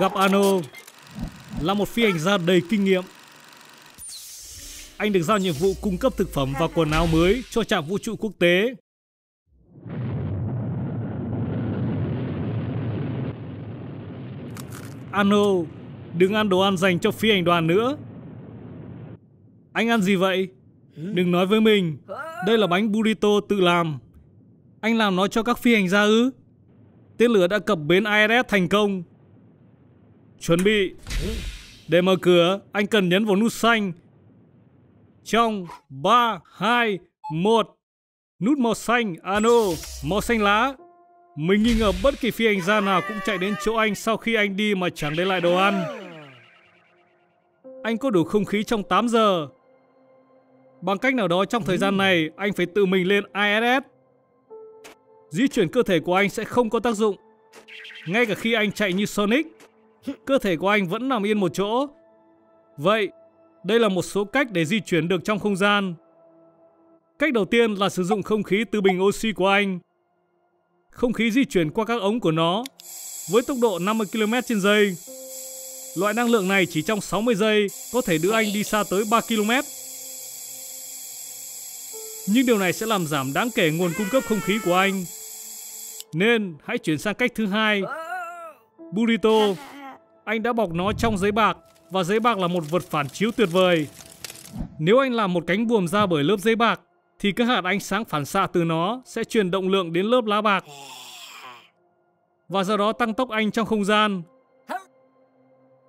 Gặp Ano là một phi hành gia đầy kinh nghiệm. Anh được giao nhiệm vụ cung cấp thực phẩm và quần áo mới cho trạm vũ trụ quốc tế. Ano, đừng ăn đồ ăn dành cho phi hành đoàn nữa. Anh ăn gì vậy? Đừng nói với mình, đây là bánh burrito tự làm. Anh làm nó cho các phi hành gia ư? Tên lửa đã cập bến ISS thành công. Chuẩn bị. Để mở cửa, anh cần nhấn vào nút xanh. Trong 3, 2, 1. Nút màu xanh, ano, màu xanh lá. Mình nghi ngờ bất kỳ phi hành gia nào cũng chạy đến chỗ anh sau khi anh đi mà chẳng để lại đồ ăn. Anh có đủ không khí trong 8 giờ. Bằng cách nào đó trong thời gian này, anh phải tự mình lên ISS. Di chuyển cơ thể của anh sẽ không có tác dụng. Ngay cả khi anh chạy như Sonic, cơ thể của anh vẫn nằm yên một chỗ. Vậy, đây là một số cách để di chuyển được trong không gian. Cách đầu tiên là sử dụng không khí từ bình oxy của anh. Không khí di chuyển qua các ống của nó với tốc độ 50 km trên giây. Loại năng lượng này chỉ trong 60 giây có thể đưa anh đi xa tới 3 km. Nhưng điều này sẽ làm giảm đáng kể nguồn cung cấp không khí của anh. Nên hãy chuyển sang cách thứ hai. Burrito, anh đã bọc nó trong giấy bạc và giấy bạc là một vật phản chiếu tuyệt vời. Nếu anh làm một cánh buồm ra bởi lớp giấy bạc thì các hạt ánh sáng phản xạ từ nó sẽ truyền động lượng đến lớp lá bạc và do đó tăng tốc anh trong không gian.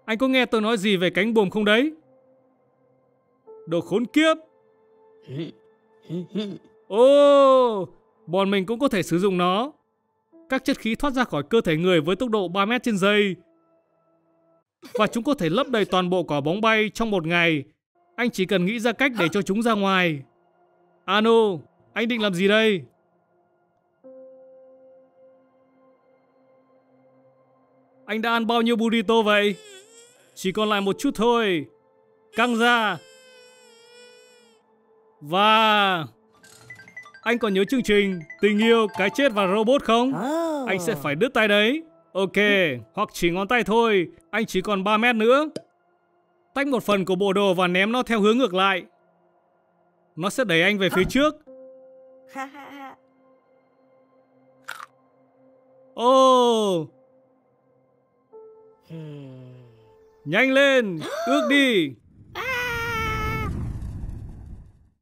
Anh có nghe tôi nói gì về cánh buồm không đấy? Đồ khốn kiếp! Ô, oh, bọn mình cũng có thể sử dụng nó. Các chất khí thoát ra khỏi cơ thể người với tốc độ 3 mét trên giây. Và chúng có thể lấp đầy toàn bộ quả bóng bay trong một ngày. Anh chỉ cần nghĩ ra cách để cho chúng ra ngoài. Ano, anh định làm gì đây? Anh đã ăn bao nhiêu burrito vậy? Chỉ còn lại một chút thôi. Căng ra. Và... Anh còn nhớ chương trình Tình yêu, cái chết và robot không? Anh sẽ phải đứt tay đấy. Ok, hoặc chỉ ngón tay thôi. Anh chỉ còn 3 mét nữa. Tách một phần của bộ đồ và ném nó theo hướng ngược lại. Nó sẽ đẩy anh về phía trước. Ô! Oh. Nhanh lên, ước đi.